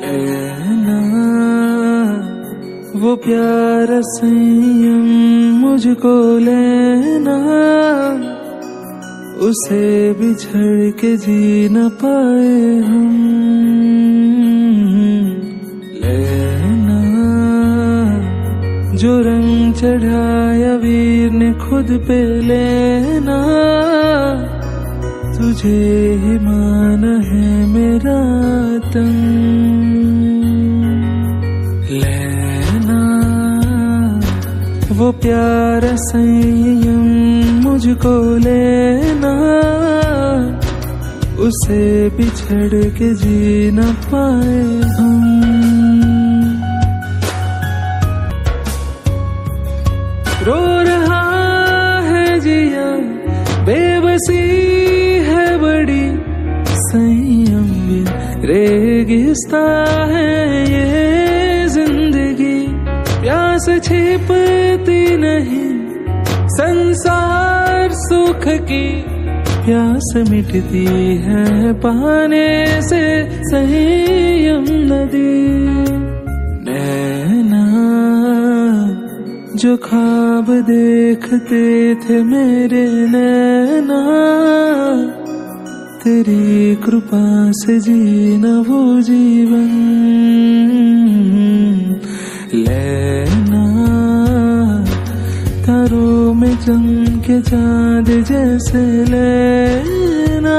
लेना। वो प्यार संयम मुझको लेना। उसे बिछड़ के जी न पाए हम। लेना। जो रंग चढ़ाया वीर ने खुद पे लेना। तुझे ही मान है मेरा तन। वो प्यार संयम मुझको लेना, उसे बिछड़ के जी न पाए हम। रो रहा है जिया, बेबसी है बड़ी, संयम रेगिस्ता है ये। प्यास छिपती नहीं। संसार सुख की प्यास मिटती है पाने से संयम नदी नैना, जो ख्वाब देखते थे मेरे नैना, तेरी कृपा से जीना वो तारों में जंग के चाँद जैसे लेना